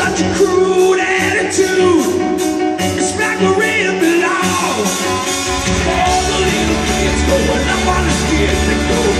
Such a crude attitude. It's not where it belongs All the little kids going up on the skid